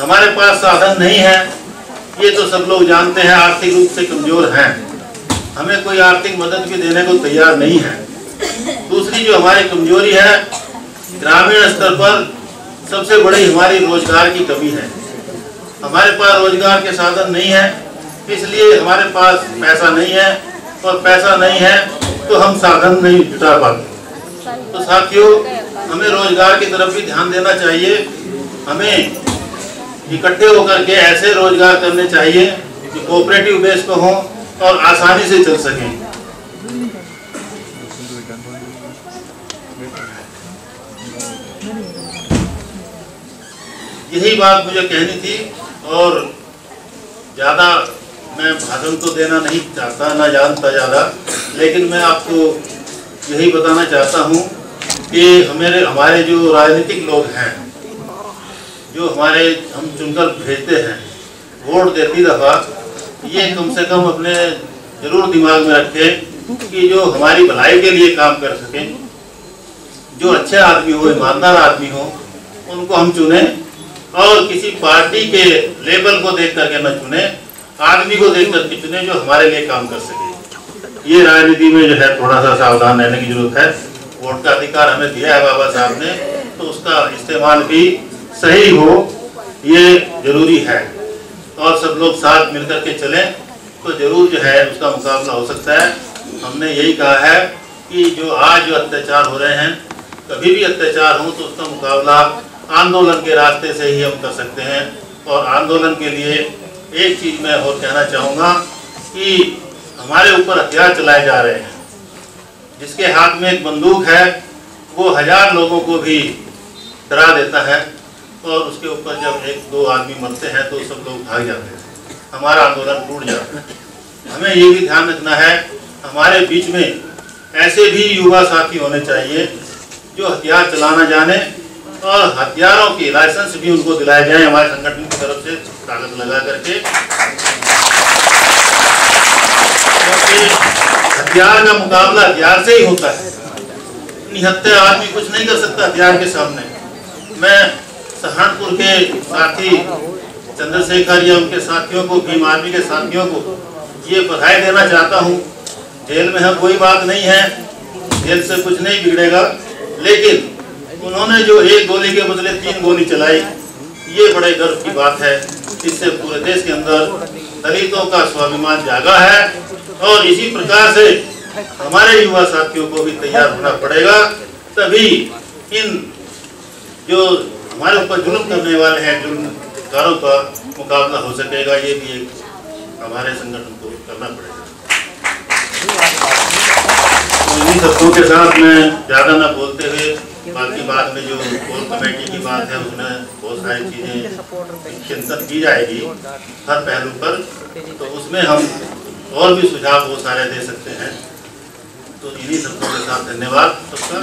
हमारे पास साधन नहीं है। ये तो सब लोग जानते हैं, आर्थिक रूप से कमज़ोर हैं। हमें कोई आर्थिक मदद भी देने को तैयार नहीं है। दूसरी जो हमारी कमज़ोरी है, ग्रामीण स्तर पर सबसे बड़ी हमारी रोज़गार की कमी है। हमारे पास रोज़गार के साधन नहीं है, इसलिए हमारे पास पैसा नहीं है, और पैसा नहीं है तो हम साधन नहीं जुटा पाते। तो साथियों, हमें रोज़गार की तरफ़ भी ध्यान देना चाहिए। हमें इकट्ठे होकर के ऐसे रोज़गार करने चाहिए जो कोऑपरेटिव बेस पे हों और आसानी से चल सकें। यही बात मुझे कहनी थी और ज़्यादा मैं भाषण तो देना नहीं चाहता, ना जानता ज़्यादा, लेकिन मैं आपको यही बताना चाहता हूँ कि हमारे हमारे जो राजनीतिक लोग हैं जो हमारे हम चुनकर भेजते हैं, वोट देती दफ़ा ये कम से कम अपने ज़रूर दिमाग में रखें कि जो हमारी भलाई के लिए काम कर सकें, जो अच्छे आदमी हो, ईमानदार आदमी हो, उनको हम चुने और किसी पार्टी के लेवल को देख करके न चुने, आदमी को देख करके चुने जो हमारे लिए काम कर सके। ये राजनीति में जो है थोड़ा सा सावधान रहने की ज़रूरत है। वोट का अधिकार हमें दिया है बाबा साहब ने तो उसका इस्तेमाल भी सही हो, ये ज़रूरी है। और सब लोग साथ मिलकर के चलें तो ज़रूर जो है उसका मुकाबला हो सकता है। हमने यही कहा है कि जो आज जो अत्याचार हो रहे हैं, कभी भी अत्याचार हो तो उसका मुकाबला आंदोलन के रास्ते से ही हम कर सकते हैं। और आंदोलन के लिए एक चीज़ मैं और कहना चाहूँगा कि हमारे ऊपर हथियार चलाए जा रहे हैं। जिसके हाथ में एक बंदूक है, वो हज़ार लोगों को भी डरा देता है। और उसके ऊपर जब एक, दो आदमी मरते हैं तो सब लोग भाग जाते हैं। हमारा आंदोलन टूट जाता है। हमें ये भी ध्यान रखना है, हमारे बीच में ऐसे भी युवा साथी होने चाहिए, जो हथियार चलाना जाने और हथियारों की लाइसेंस भी उनको दिलाए जाए, हमारे संगठन की तरफ़ से कागज़ लगा करके। हथियार का मुकाबला हथियार से ही होता है। निहत्ते आदमी कुछ नहीं कर सकता हथियार के सामने। मैं सहारनपुर के साथी चंद्रशेखर या उनके साथियों को, भीम आर्मी के साथियों को ये बधाई देना चाहता हूँ। जेल में हम कोई बात नहीं है। जेल से कुछ नहीं बिगड़ेगा। लेकिन उन्होंने जो एक गोली के बदले तीन गोली चलाई, ये बड़े गर्व की बात है। इससे पूरे देश के अंदर दलितों का स्वाभिमान जागा है और इसी प्रकार से हमारे युवा साथियों को भी तैयार होना पड़ेगा। तभी इन जो हमारे ऊपर जुल्म करने वाले हैं जुल्मकारों का मुकाबला हो सकेगा, ये भी एक हमारे संगठन को करना पड़ेगा। तो इन्हीं शब्दों के साथ मैं ज़्यादा न बोलते हुए, बाकी बात में जो कोर कमेटी की बात है, उसमें बहुत सारी चीज़ें चिंतन की जाएगी हर पहलू पर। तो उसमें हम और भी सुझाव बहुत सारे दे सकते हैं। तो इन्हीं शब्दों के साथ धन्यवाद सबका।